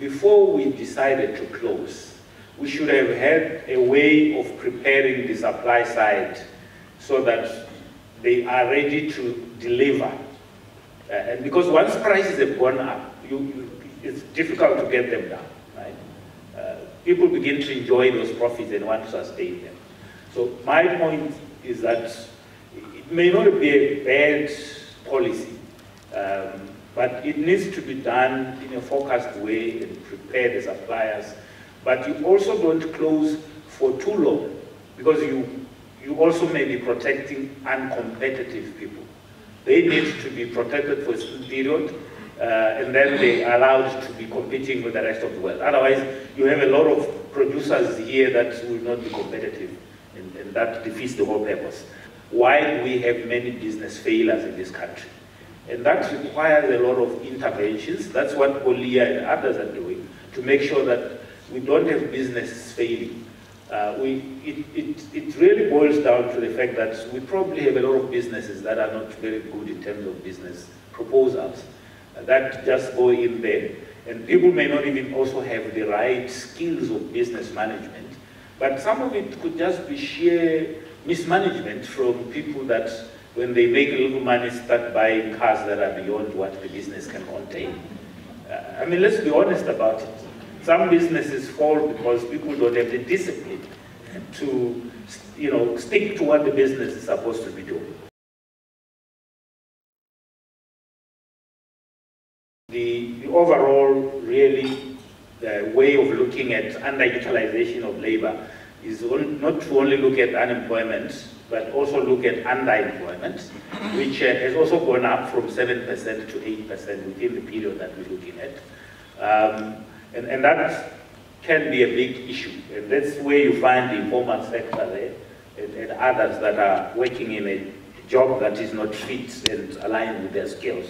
decided to close, we should have had a way of preparing the supply side so that they are ready to deliver. Uh, and because once prices have gone up, you, you, it's difficult to get them down, right? Uh, people begin to enjoy those profits and want to sustain them. So my point is that it may not be a bad policy, it needs to be done in a focused way and prepare the suppliers. But you also don't close for too long because you, you also may be protecting uncompetitive people. They need to be protected for a certain period uh, and then they are allowed to be competing with the rest of the world. Otherwise, you have a lot of producers here that will not be competitive and, and that defeats the whole purpose. Why do we have many business failures in this country? And that requires a lot of interventions. That's what Bolia and others are doing to make sure that we don't have businesses failing. Uh, we, it, it, it really boils down to the fact that we probably have a lot of businesses that are not very good in terms of business proposals uh, that just go in there. And people may not even also have the right skills of business management. But some of it could just be sheer mismanagement from people that when they make a little money, start buying cars that are beyond what the business can contain. Uh, I mean, let's be honest about it. Some businesses fall because people don't have the discipline to, you know, stick to what the business is supposed to be doing. The, the overall, really, the way of looking at underutilization of labor is not to only look at unemployment, but also look at underemployment, which uh, has also gone up from 7% to 8% within the period that we're looking at. Um, and, and that can be a big issue. And that's where you find the informal sector there and, and others that are working in a job that is not fit and aligned with their skills.